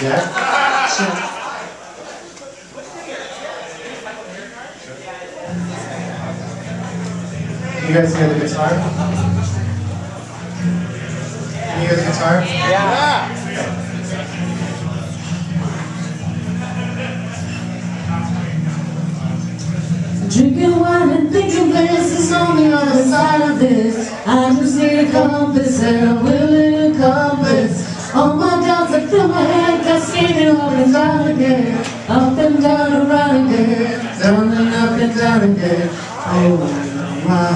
Yeah? You guys hear the guitar? Can you hear the guitar? Yeah. Drinking wine and thinking places on the other side of this. I just need a compass and a willing compass. All my doubts I fill my head, My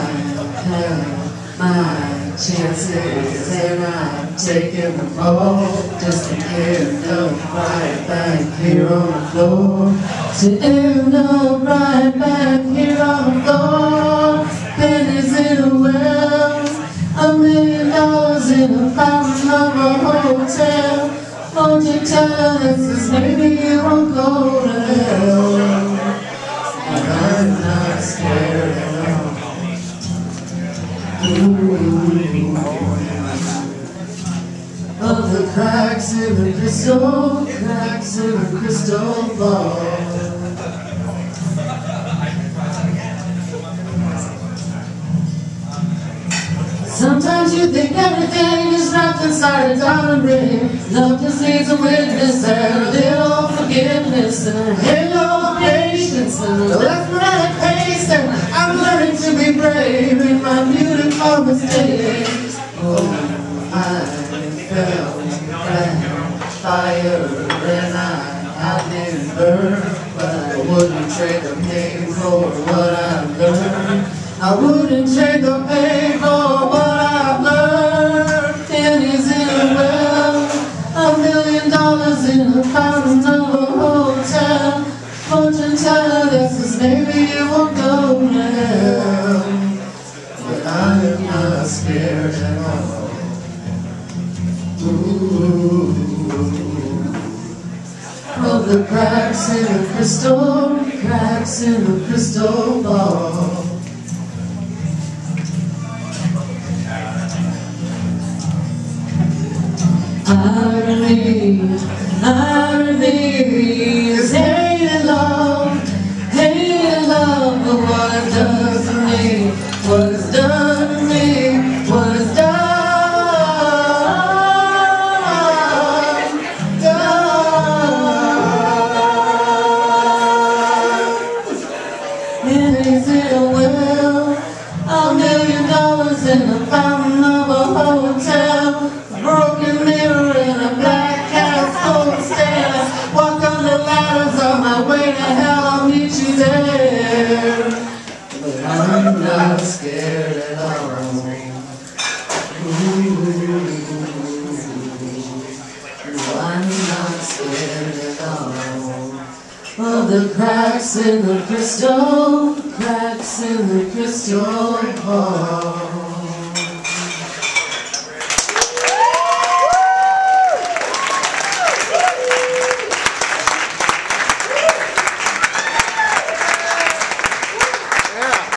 hell, my chances. And I'm taking them all just to get up right back here on the floor. To end up right back here on the floor. Pennies in a well, a million dollars in a of a hotel. Fortune tells maybe you won't go to hell. But I'm not scared at all. Of the cracks in the crystal, cracks in the crystal ball. Sometimes you think everything is wrapped inside a diamond ring. Love just needs a witness and a little forgiveness and a of patience and a Oh, I felt that fire and I, I didn't burn, but I wouldn't trade the pain for what I've learned. I wouldn't trade the pain for what I've learned. Pennies in a well, a million dollars in a of a hotel. Fortune teller that says maybe you won't go the cracks in the crystal, cracks in the crystal ball. Irony, irony is hate love, hate love, but what it does to me, what it's done Of the cracks in the crystal, cracks in the crystal ball.